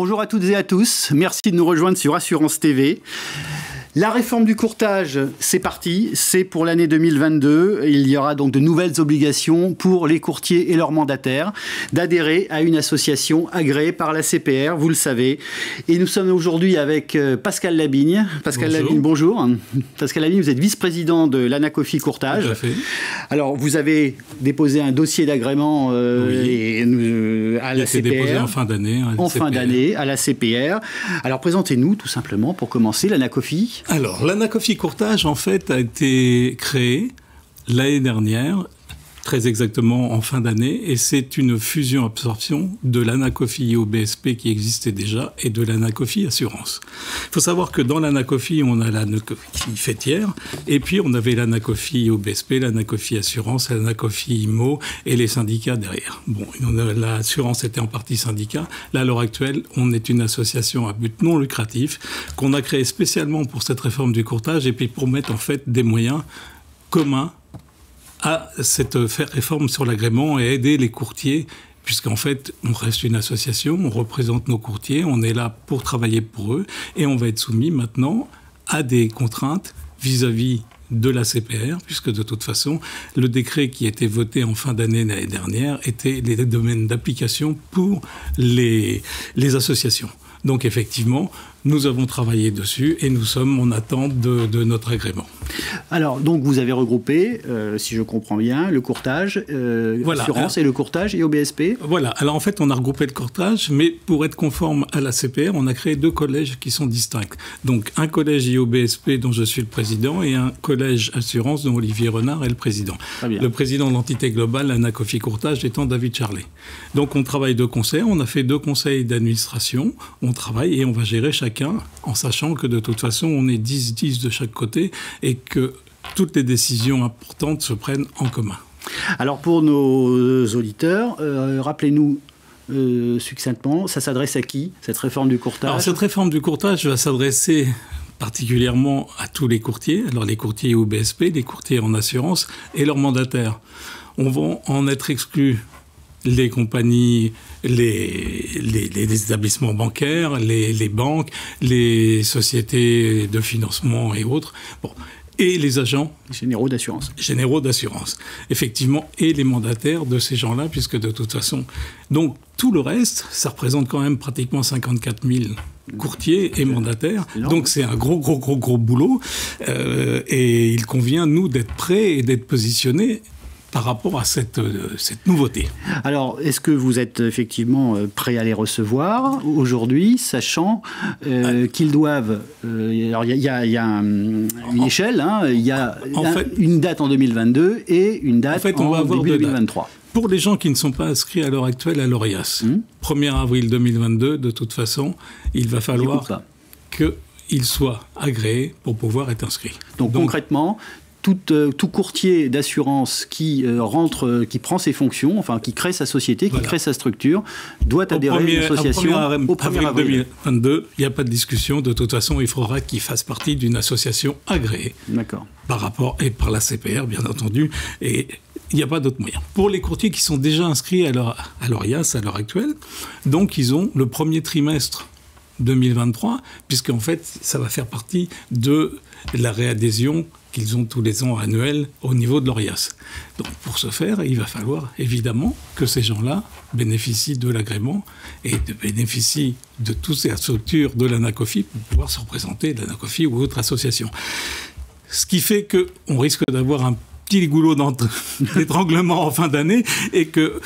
Bonjour à toutes et à tous. Merci de nous rejoindre sur Assurance TV. La réforme du courtage, c'est parti, c'est pour l'année 2022. Il y aura donc de nouvelles obligations pour les courtiers et leurs mandataires d'adhérer à une association agréée par la CPR, vous le savez. Et nous sommes aujourd'hui avec euh, Pascal Labigne. Pascal bonjour. Labigne, bonjour. Pascal Labigne, vous êtes vice-président de l'Anacofi Courtage. Tout à fait. Alors, vous avez déposé un dossier d'agrément euh, oui. à la CPR. déposé en fin d'année. En fin d'année à la CPR. Alors, présentez-nous tout simplement pour commencer l'Anacofi. Alors, l'Anacofi Courtage, en fait, a été créé l'année dernière, très exactement en fin d'année, et c'est une fusion-absorption de l'Anacofi OBSP qui existait déjà et de l'Anacofi Assurance. Il faut savoir que dans l'Anacofi, on a l'Anacofi fêtière, et puis on avait l'Anacofi OBSP, l'Anacofi Assurance, l'Anacofi IMO et les syndicats derrière. Bon, l'assurance était en partie syndicat. Là, à l'heure actuelle, on est une association à but non lucratif qu'on a créée spécialement pour cette réforme du courtage et puis pour mettre en fait des moyens communs à cette réforme sur l'agrément et aider les courtiers puisqu'en fait, on reste une association, on représente nos courtiers, on est là pour travailler pour eux, et on va être soumis maintenant à des contraintes vis-à-vis de la CPR, puisque de toute façon, le décret qui a été voté en fin d'année l'année dernière était les domaines d'application pour les, les associations. Donc effectivement, nous avons travaillé dessus et nous sommes en attente de, notre agrément. Alors, donc vous avez regroupé, euh, si je comprends bien, le courtage, euh, l'assurance et le courtage et OBSP Voilà. Alors en fait, on a regroupé le courtage, mais pour être conforme à la CPR, on a créé deux collèges qui sont distincts. Donc un collège IOBSP dont je suis le président et un collège assurance dont Olivier Renard est le président. Le président de l'entité globale, Anacofi Courtage, étant David Charlet. Donc on travaille de concert, on a fait deux conseils d'administration, on travaille et on va gérer en sachant que de toute façon, on est 10-10 de chaque côté et que toutes les décisions importantes se prennent en commun. Alors pour nos auditeurs, euh, rappelez-nous euh, succinctement, ça s'adresse à qui, cette réforme du courtage? Alors cette réforme du courtage va s'adresser particulièrement à tous les courtiers, alors les courtiers OBSP, les courtiers en assurance et leurs mandataires. On va en être exclus les compagnies, les, les, établissements bancaires, les, banques, les sociétés de financement et autres. Bon. Et les agents généraux d'assurance. Généraux d'assurance, effectivement, et les mandataires de ces gens-là, puisque de toute façon. Donc, tout le reste, ça représente quand même pratiquement 54 000 courtiers et mandataires. Donc c'est un gros, gros, gros, gros boulot. Euh, et il convient, nous, d'être prêts et d'être positionnés par rapport à cette, euh, cette nouveauté. Alors, est-ce que vous êtes effectivement euh, prêt à les recevoir aujourd'hui, sachant euh, qu'ils doivent... alors, il y, a, une échelle, hein, il y a une date en 2022 et une date en, 2023. Pour les gens qui ne sont pas inscrits à l'heure actuelle à l'ORIAS, 1er hmm. avril 2022, de toute façon, il va falloir qu'ils soient agréés pour pouvoir être inscrits. Donc, Donc concrètement, euh, tout, courtier d'assurance qui euh, rentre, euh, qui prend ses fonctions, enfin qui crée sa société, qui crée sa structure, doit adhérer à l'association au 1er avril 2022. Il n'y a pas de discussion. De toute façon, il faudra qu'il fasse partie d'une association agréée. D'accord. Par rapport et par la CPR, bien entendu. Et il n'y a pas d'autre moyen. Pour les courtiers qui sont déjà inscrits à leur, à leur IAS à l'heure actuelle, donc ils ont le premier trimestre 2023, puisqu'en fait, ça va faire partie de la réadhésion qu'ils ont tous les ans annuels au niveau de l'ORIAS. Donc pour ce faire, il va falloir évidemment que ces gens-là bénéficient de l'agrément et de bénéficient de toutes ces structures de l'ANACOFI pour pouvoir se représenter l'ANACOFI ou autre association. Ce qui fait qu'on risque d'avoir un petit goulot d'étranglement en fin d'année et que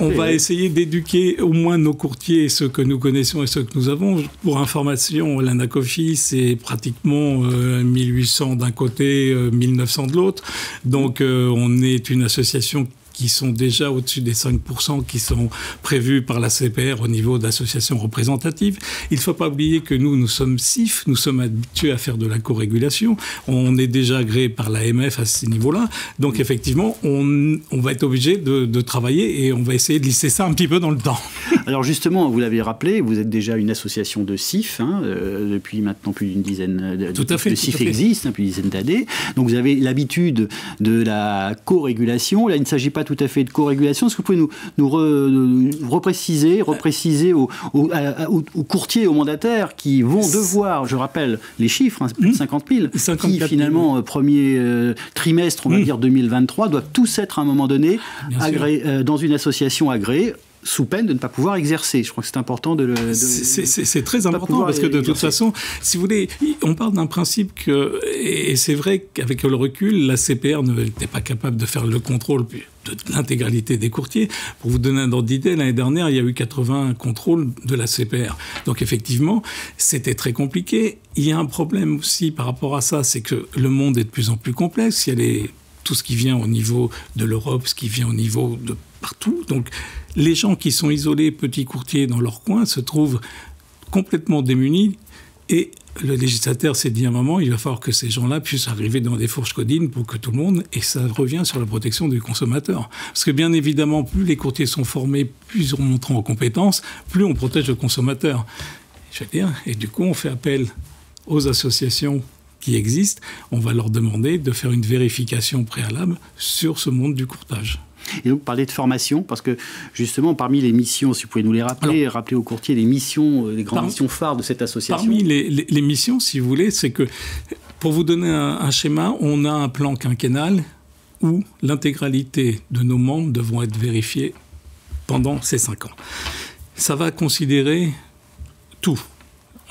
on va essayer d'éduquer au moins nos courtiers, ceux que nous connaissons et ceux que nous avons. Pour information, l'Anacofi, c'est pratiquement 1800 euh, d'un côté, 1900 euh, de l'autre. Donc euh, on est une association qui sont déjà au-dessus des 5% qui sont prévus par la CPR au niveau d'associations représentatives. Il ne faut pas oublier que nous, nous sommes SIF, nous sommes habitués à faire de la co-régulation. On est déjà agréé par l'AMF à ce niveau-là. Donc effectivement, on, va être obligé de, de, travailler et on va essayer de lisser ça un petit peu dans le temps. Alors justement, vous l'avez rappelé, vous êtes déjà une association de SIF hein, euh, depuis maintenant plus d'une dizaine de, tout à fait, de SIF existe, hein, depuis une dizaine d'années. Donc vous avez l'habitude de la co-régulation. Là, il ne s'agit pas tout à fait de co-régulation. Est-ce que vous pouvez nous, nous, repréciser, repréciser aux, aux, courtiers, aux mandataires qui vont devoir, je rappelle les chiffres, hein, plus de 50 000, qui finalement, premier trimestre, on va dire 2023, doivent tous être à un moment donné dans une association agréée sous peine de ne pas pouvoir exercer. Je crois que c'est important de le. C'est très important parce que de toute façon, si vous voulez, on parle d'un principe que, et c'est vrai qu'avec le recul, la CPR n'était pas capable de faire le contrôle de l'intégralité des courtiers. Pour vous donner un ordre d'idée, l'année dernière, il y a eu 80 contrôles de la CPR. Donc effectivement, c'était très compliqué. Il y a un problème aussi par rapport à ça, c'est que le monde est de plus en plus complexe. Il y a les tout ce qui vient au niveau de l'Europe, ce qui vient au niveau de partout. Donc les gens qui sont isolés, petits courtiers dans leur coin, se trouvent complètement démunis et le législateur s'est dit à un moment, il va falloir que ces gens-là puissent arriver dans des fourches codines pour que tout le monde, et ça revient sur la protection du consommateur. Parce que bien évidemment, plus les courtiers sont formés, plus on montrant en compétences, plus on protège le consommateur. Je veux dire, et du coup, on fait appel aux associations qui existent, on va leur demander de faire une vérification préalable sur ce monde du courtage. Et donc, parler de formation, parce que justement, parmi les missions, si vous pouvez nous les rappeler, rappeler aux courtiers les missions, euh, les grandes missions phares de cette association. Parmi les, missions, si vous voulez, c'est que, pour vous donner un, schéma, on a un plan quinquennal où l'intégralité de nos membres devront être vérifiés pendant ces cinq ans. Ça va considérer tout,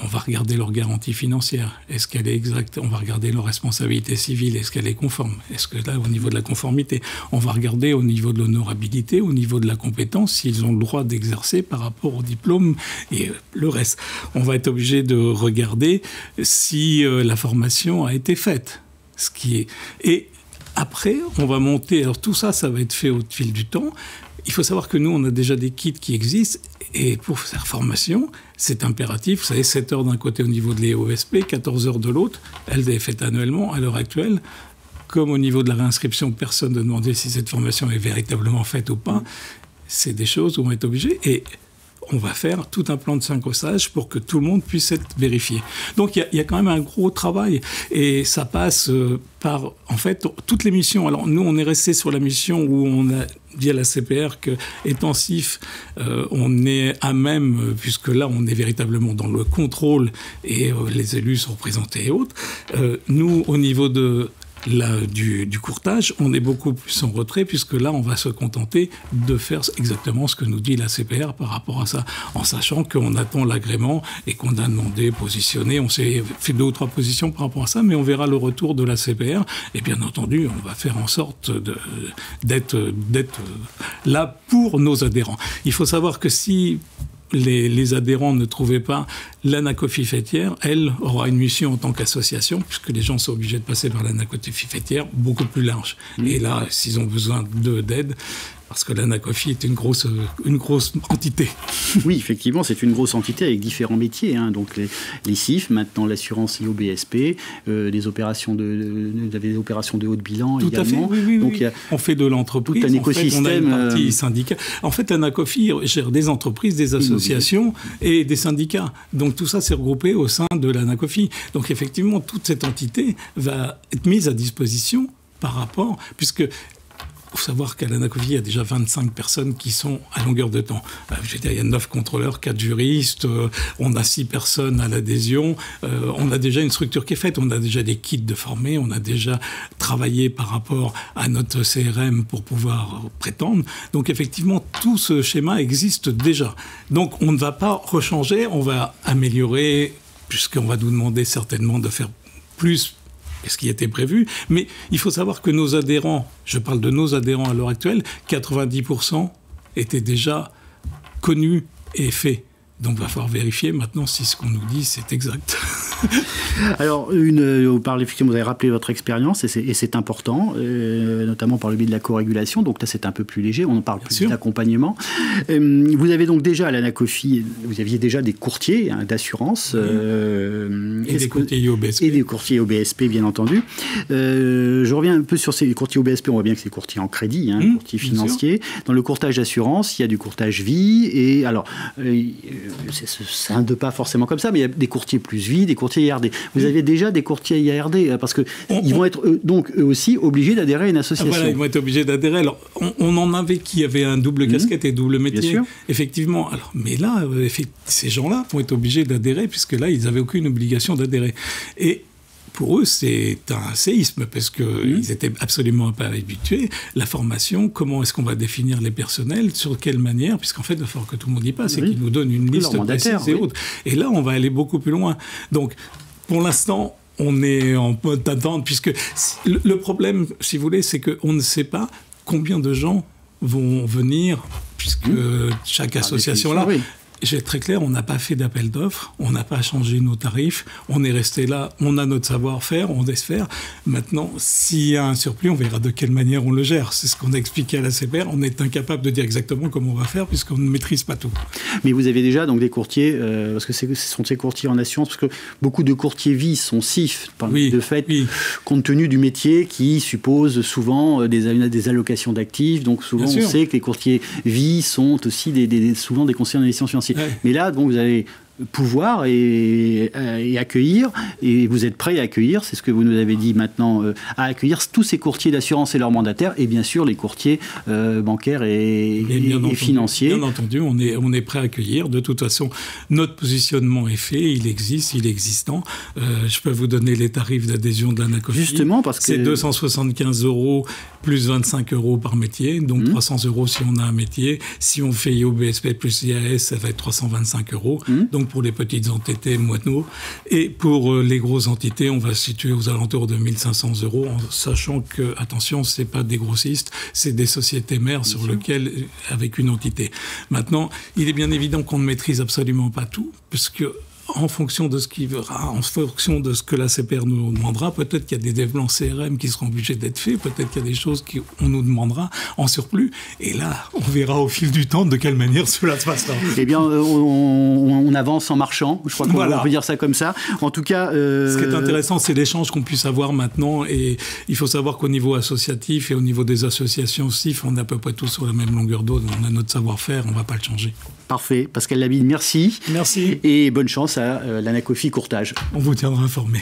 on va regarder leur garantie financière. Est-ce qu'elle est exacte? On va regarder leur responsabilité civile. Est-ce qu'elle est conforme? Est-ce que là, au niveau de la conformité, on va regarder au niveau de l'honorabilité, au niveau de la compétence, s'ils ont le droit d'exercer par rapport au diplôme et le reste. On va être obligé de regarder si euh, la formation a été faite. Ce qui et après, on va monter. Alors tout ça, ça va être fait au fil du temps. Il faut savoir que nous, on a déjà des kits qui existent et pour faire formation, c'est impératif. Vous savez, 7 heures d'un côté au niveau de l'EOSP, 14 heures de l'autre. Elle est faite annuellement à l'heure actuelle. Comme au niveau de la réinscription, personne ne demandait si cette formation est véritablement faite ou pas. C'est des choses où on est obligé. Et on va faire tout un plan de synchronisage pour que tout le monde puisse être vérifié. Donc il y, a quand même un gros travail et ça passe euh, par en fait toutes les missions. Alors nous on est resté sur la mission où on a dit à la CPR que étant CIF, euh, on est à même, euh, puisque là on est véritablement dans le contrôle et les élus sont représentés et autres. nous au niveau de du, courtage, on est beaucoup plus en retrait puisque là, on va se contenter de faire exactement ce que nous dit la CPR par rapport à ça, en sachant qu'on attend l'agrément et qu'on a demandé, positionné, on s'est fait deux ou trois positions par rapport à ça, mais on verra le retour de la CPR et bien entendu, on va faire en sorte d'être là pour nos adhérents. Il faut savoir que si les, adhérents ne trouvaient pas, l'anacophie fêtière, elle, aura une mission en tant qu'association, puisque les gens sont obligés de passer par l'anacophie fêtière beaucoup plus large. Mmh. Et là, s'ils ont besoin d'aide, parce que l'anacophie est une grosse, une grosse entité. Oui, effectivement, c'est une grosse entité avec différents métiers. Hein. Donc les, CIF, maintenant l'assurance IOBSP, euh, des opérations de, des opérations de haut de bilan Tout également. À fait, oui, Donc, on fait de l'entreprise. Tout un écosystème. on a une partie euh, syndicat. En fait, Anacofi gère des entreprises, des associations et des syndicats. Donc tout ça, c'est regroupé au sein de l'Anacofi. Donc effectivement, toute cette entité va être mise à disposition par rapport, puisque faut savoir qu'à l'Anacovi, il y a déjà 25 personnes qui sont à longueur de temps. Euh, il y a 9 contrôleurs, 4 juristes, euh, on a 6 personnes à l'adhésion, euh, on a déjà une structure qui est faite, on a déjà des kits de formés, on a déjà travaillé par rapport à notre CRM pour pouvoir prétendre. Donc effectivement, tout ce schéma existe déjà. Donc on ne va pas rechanger, on va améliorer, puisqu'on va nous demander certainement de faire plus ce qui était prévu. Mais il faut savoir que nos adhérents, je parle de nos adhérents à l'heure actuelle, 90% étaient déjà connus et faits. Donc il va falloir vérifier maintenant si ce qu'on nous dit c'est exact. Alors, une, euh, vous, parlez, vous avez rappelé votre expérience et c'est important, euh, notamment par le biais de la co-régulation. Donc là, c'est un peu plus léger, on en parle plus d'accompagnement. Euh, vous avez donc déjà à l'ANACOFI, vous aviez déjà des courtiers hein, d'assurance. et des courtiers IOBSP. Et des courtiers OBSP, bien entendu. je reviens un peu sur ces courtiers OBSP, on voit bien que c'est courtiers en crédit, hein, mmh, courtiers financiers. Dans le courtage d'assurance, il y a du courtage vie, et alors, ça ne pas forcément comme ça, mais il y a des courtiers plus vie, des courtiers IRD. Vous avez déjà des courtiers IRD parce que ils vont être donc eux aussi obligés d'adhérer à une association. Voilà, ils vont être obligés d'adhérer. Alors, on, en avait qui avaient un double mmh. casquette et double métier. Effectivement. Alors, mais là, ces gens-là vont être obligés d'adhérer puisque là, ils n'avaient aucune obligation d'adhérer. Et pour eux, c'est un séisme parce qu'ils mmh. n'étaient absolument pas habitués. La formation, comment est-ce qu'on va définir les personnels, sur quelle manière, puisqu'en fait, il va falloir que tout le monde y passe et qu'ils nous donnent une liste précise et autres. Et là, on va aller beaucoup plus loin. Donc, pour l'instant, on est en mode d'attente, puisque le problème, si vous voulez, c'est qu'on ne sait pas combien de gens vont venir, puisque mmh. chaque association là, j'ai très clair, on n'a pas fait d'appel d'offres, on n'a pas changé nos tarifs, on est resté là, on a notre savoir-faire, on laisse faire. Maintenant, s'il y a un surplus, on verra de quelle manière on le gère. C'est ce qu'on a expliqué à la CPR. On est incapable de dire exactement comment on va faire puisqu'on ne maîtrise pas tout. Mais vous avez déjà donc des courtiers, euh, parce que ce sont ces courtiers en assurance, parce que beaucoup de courtiers vie sont SIF, de fait, compte tenu du métier qui suppose souvent euh, des, des allocations d'actifs. Donc souvent, on sait que les courtiers vie sont aussi des, souvent des conseillers en investissement mais là, donc, vous avez pouvoir et, accueillir, et vous êtes prêt à accueillir, c'est ce que vous nous avez dit maintenant, euh, à accueillir tous ces courtiers d'assurance et leurs mandataires, et bien sûr les courtiers euh, bancaires et, financiers. Bien entendu, on est, on est prêt à accueillir. De toute façon, notre positionnement est fait, il existe, il est existant. Euh, je peux vous donner les tarifs d'adhésion de l'ANACOFI. Justement, parce que... C'est 275 euros plus 25 euros par métier, donc 300 mmh. euros si on a un métier. Si on fait IOBSP plus IAS, ça va être 325 euros. Mmh. Donc pour les petites entités moineaux. Et pour euh, les grosses entités, on va se situer aux alentours de 1500 euros, en sachant que, attention, c'est pas des grossistes, c'est des sociétés mères sur lesquelles, euh, avec une entité. Maintenant, il est bien évident qu'on ne maîtrise absolument pas tout, puisque en fonction de ce qu'il verra, en fonction de ce que la CPR nous demandera, peut-être qu'il y a des développements CRM qui seront obligés d'être faits, peut-être qu'il y a des choses qu'on nous demandera en surplus. Et là, on verra au fil du temps de quelle manière cela se passera. Eh bien, euh, on, avance en marchant. Je crois qu'on voilà. peut dire ça comme ça. En tout cas, euh, ce qui est intéressant, c'est l'échange qu'on puisse avoir maintenant. Et il faut savoir qu'au niveau associatif et au niveau des associations CIF, on est à peu près tous sur la même longueur d'onde. On a notre savoir-faire, on ne va pas le changer. Parfait. Pascal Labine, merci. Merci. Et bonne chance à euh, l'Anacofi Courtage. On vous tiendra informé.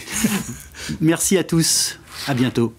merci à tous. À bientôt.